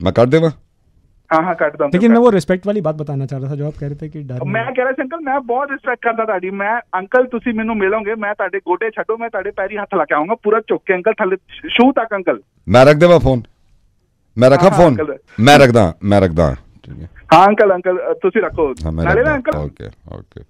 ਮੈਂ ਕੱਢ ਦੇਵਾਂ? ਹਾਂ ਹਾਂ ਕੱਟ ਦਾਂ लेकिन मैं वो रिस्पेक्ट वाली बात बताना चाह रहा था जो आप कह रहे थे कि डर ਮੈਂ ਕਹਿ ਰਿਹਾ ਸੀ ਅੰਕਲ ਮੈਂ ਬਹੁਤ ਰਿਸਪੈਕਟ ਕਰਦਾ ਤੁਹਾਡੀ। ਮੈਂ ਅੰਕਲ ਤੁਸੀਂ ਮੈਨੂੰ ਮਿਲੋਗੇ ਮੈਂ ਤੁਹਾਡੇ ਗੋਡੇ ਛੱਡੋ ਮੈਂ ਤੁਹਾਡੇ ਪੈਰੀ ਹੱਥ ਲਾ ਕੇ ਆਉਂਗਾ ਪੂਰਾ ਚੁੱਕ ਕੇ ਅੰਕਲ ਥੱਲੇ ਸ਼ੂ ਤੱਕ ਅੰਕਲ। ਮੈਂ ਰੱਖ ਦੇਵਾਂ ਫੋਨ ਮੈਂ ਰੱਖਾਂ ਫੋਨ ਮੈਂ ਰੱਖਦਾ ਮੈਂ ਰੱਖਦਾ। ਹਾਂ। ਅੰਕਲ ਅੰਕਲ ਤੁਸੀਂ ਰੱਖੋ। ਨਾਲੇ ਨਾ ਅੰਕਲ। Okay okay